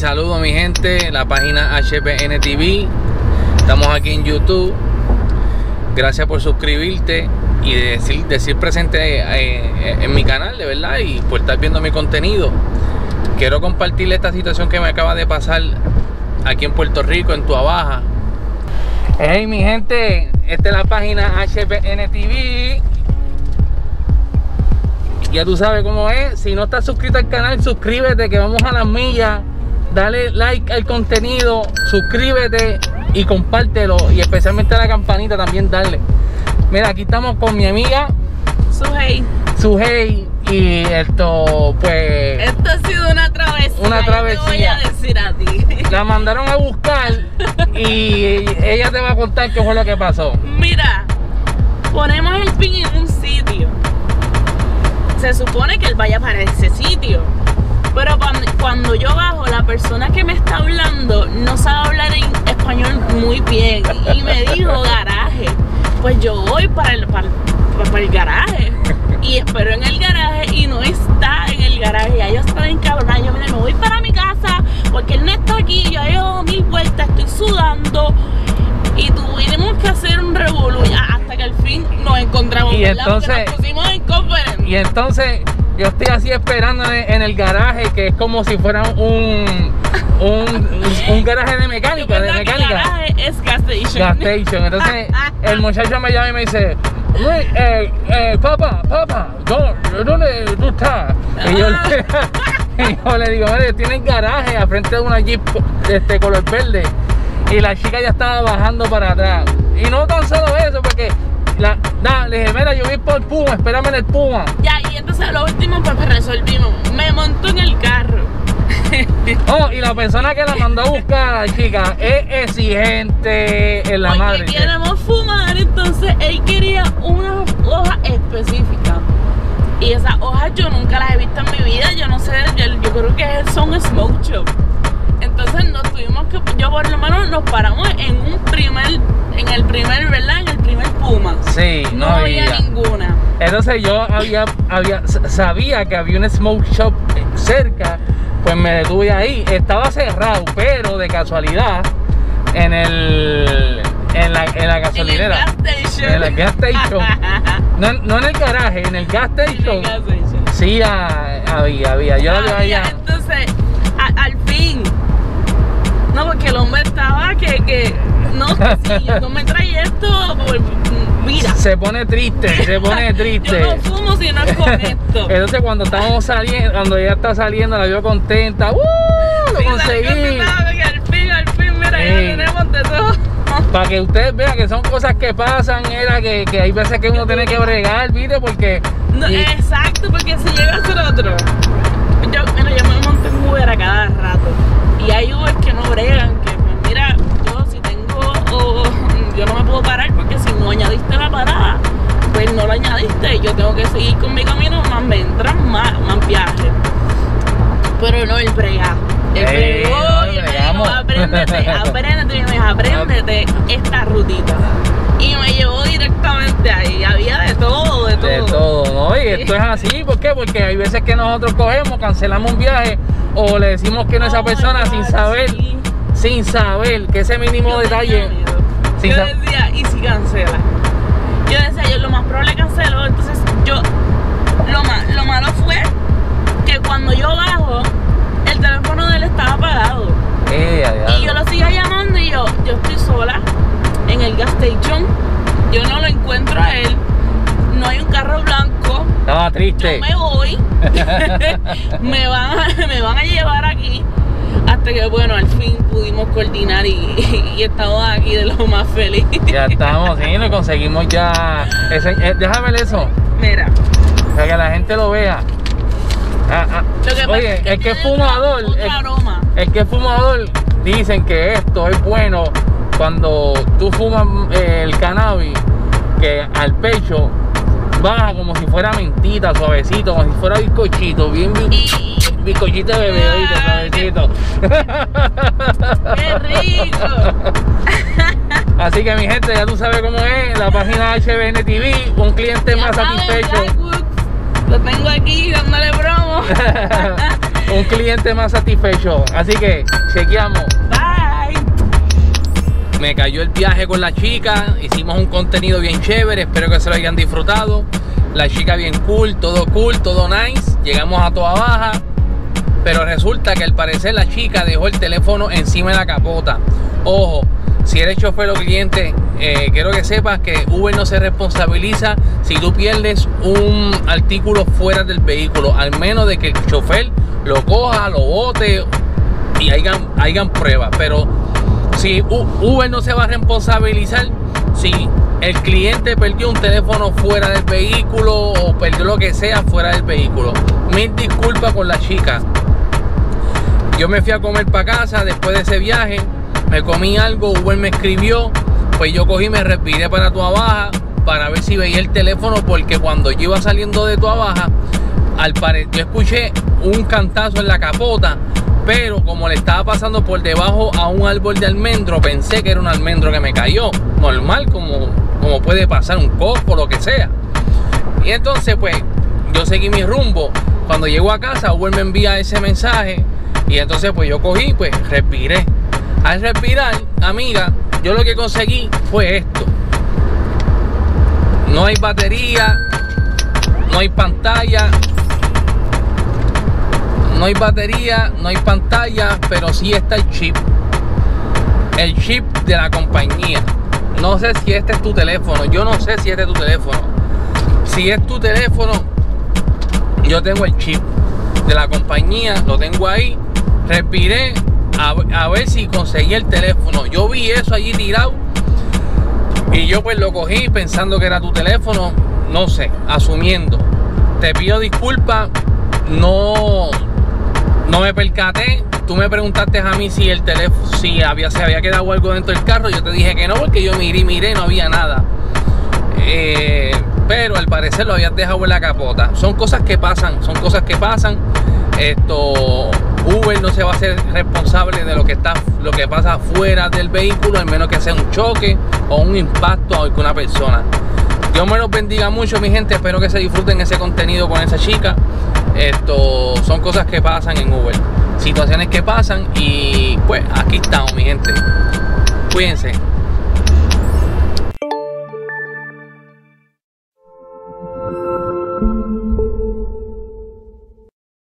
saludos mi gente, la página HPN TV. Estamos aquí en YouTube. Gracias por suscribirte y decir, decir presente eh, en mi canal, de verdad, y por estar viendo mi contenido. Quiero compartirle esta situación que me acaba de pasar aquí en Puerto Rico, en Tuabaja. Hey mi gente, esta es la página HPN TV. Ya tú sabes cómo es. Si no estás suscrito al canal, suscríbete que vamos a las millas. Dale like al contenido, suscríbete y compártelo. Y especialmente a la campanita también dale. Mira, aquí estamos con mi amiga Sujei. Sujei. Y esto, pues. Esto ha sido una travesía. Una travesía. Te voy a decir a ti. La mandaron a buscar y ella te va a contar qué fue lo que pasó. Mira, ponemos el pin en un sitio. Se supone que él vaya para ese sitio. Pero cuando, cuando yo bajo, la persona que me está hablando no sabe hablar en español muy bien. Y me dijo garaje. Pues yo voy para el, para, para el garaje. Y espero en el garaje y no está en el garaje. Ya yo estaba encabronada. Yo mira, me voy para mi casa porque él no está aquí. Yo he dado mil vueltas, estoy sudando. Y tuvimos que hacer un revolú hasta que al fin nos encontramos. Y ¿verdad? Porque entonces- nos pusimos en conferencia. Y entonces yo estoy así esperando en, el garaje, que es como si fuera un, un, un garaje de mecánica, de el mecánica. garaje es gas station. Gas station. Entonces el muchacho me llama y me dice, eh, eh, papá, papá, ¿dó- ¿dónde tú estás? Y yo, le, y yo le digo, mire, tiene el garaje al frente de una Jeep este, color verde. Y la chica ya estaba bajando para atrás. Y no tan solo le dije, mira, yo voy por el Puma, espérame en el Puma. Ya, y entonces lo último pues resolvimos. Me monto en el carro. Oh, y la persona que la mandó a buscar a chica es exigente en la Porque madre. queremos fumar, entonces él quería una hoja específica. Y esas hojas yo nunca las he visto en mi vida. Yo no sé, yo, yo creo que son smoke shop. Entonces nos tuvimos que, yo por lo menos nos paramos en un primer, en el primer, ¿verdad? En el primer Puma. Sí, No, Entonces yo había, había, sabía que había un smoke shop cerca, pues me detuve ahí. Estaba cerrado, pero de casualidad, en el en la, en la En el gasolinera. gas station. En el gas station. No, no en el garaje, en el gas En el station. gas station. Sí, ah, había, había. Yo la vi Había. Entonces, a- al fin. No, porque el hombre estaba que, que no, si no me trae esto, pues, mira. Se pone triste, se pone triste. Yo no fumo si no es con esto. Entonces cuando estábamos saliendo, cuando ella está saliendo, la vio contenta. ¡Uh! Lo Sí, conseguí. salí contenta porque al fin, al fin, mira, Ey. ya tenemos de todo. Para que ustedes vean que son cosas que pasan, era que, que hay veces que uno tiene que bregar, ¿viste? Porque. No, y- exacto, porque si llega a ser otro. Yo, mira, yo me monto en Uber a cada rato. Y hay Uber que no bregan, que Yo tengo que seguir con mi camino, más me entran más, más viajes. Pero no el brega. El Ey, bregó no, y él me dijo, bregamos. apréndete, apréndete, y me dijo, apréndete esta rutita. Y me llevó directamente ahí, había de todo, de todo. De todo, ¿no? Y esto es así, ¿por qué? Porque hay veces que nosotros cogemos, cancelamos un viaje o le decimos que no a esa persona sin saber, sí. sin saber que ese mínimo Yo detalle. Sin yo decía, ¿y si cancela? Yo decía, yo lo más probable canceló. Entonces, yo, lo, ma- lo malo fue que cuando yo bajo, el teléfono de él estaba apagado. Eh, Y yo lo seguía llamando y yo, yo estoy sola en el gas station. Yo no lo encuentro a él. No hay un carro blanco. Estaba Yo triste. me voy. me, van a, me van a llevar aquí. Hasta que, bueno, al fin pudimos coordinar y, y estamos aquí de lo más feliz. Ya estamos, sí, lo conseguimos ya. Ese, eh, déjame ver eso, Mira, para que la gente lo vea. Ah, ah. lo que pasa Oye, es que el que es fumador, aroma. el que es fumador, dicen que esto es bueno cuando tú fumas eh, el cannabis, que al pecho baja como si fuera mentita, suavecito, como si fuera bizcochito, bien bi- Y bizcochito de bebé, ¿oíste? Qué rico. Así que mi gente, ya tú sabes cómo es, la página HBN TV, un cliente Ya más satisfecho. Lo tengo aquí dándole promo. un cliente más satisfecho. Así que chequeamos. Bye. Me cayó el viaje con la chica, hicimos un contenido bien chévere, espero que se lo hayan disfrutado. La chica bien cool, todo cool, todo nice. Llegamos a toda baja, pero resulta que al parecer la chica dejó el teléfono encima de la capota. Ojo, si eres chofer o cliente, eh, quiero que sepas que Uber no se responsabiliza si tú pierdes un artículo fuera del vehículo, al menos de que el chofer lo coja, lo bote y hagan, hagan pruebas. Pero si Uber no se va a responsabilizar si el cliente perdió un teléfono fuera del vehículo o perdió lo que sea fuera del vehículo. Mil disculpas con la chica. Yo me fui a comer para casa después de ese viaje me comí algo, Uber me escribió, pues yo cogí, me respiré para tu Baja para ver si veía el teléfono, porque cuando yo iba saliendo de tu Baja, al parecer yo escuché un cantazo en la capota, pero como le estaba pasando por debajo a un árbol de almendro, pensé que era un almendro que me cayó, normal, como, como puede pasar un coco, lo que sea. Y entonces, pues, yo seguí mi rumbo. Cuando llego a casa, Uber me envía ese mensaje. Y entonces, pues, yo cogí, pues, respiré. Al respirar, amiga, yo lo que conseguí fue esto. No hay batería, no hay pantalla, no hay batería, no hay pantalla, pero sí está el chip. El chip de la compañía. No sé si este es tu teléfono, yo no sé si este es tu teléfono. Si es tu teléfono, yo tengo el chip de la compañía, lo tengo ahí. Respiré, a, ver si conseguí el teléfono. Yo vi eso allí tirado y yo pues lo cogí pensando que era tu teléfono, no sé, asumiendo. Te pido disculpas, no, no me percaté. Tú me preguntaste a mí si el teléfono, si había, se había quedado algo dentro del carro. Yo te dije que no, porque yo miré, miré, no había nada. Eh, pero al parecer lo habías dejado en la capota. Son cosas que pasan, son cosas que pasan. Esto Uber no se va a hacer responsable de lo que está lo que pasa fuera del vehículo, al menos que sea un choque o un impacto a alguna persona. Dios me los bendiga mucho, mi gente. Espero que se disfruten ese contenido con esa chica. Esto son cosas que pasan en Uber, situaciones que pasan y pues aquí estamos, mi gente. Cuídense.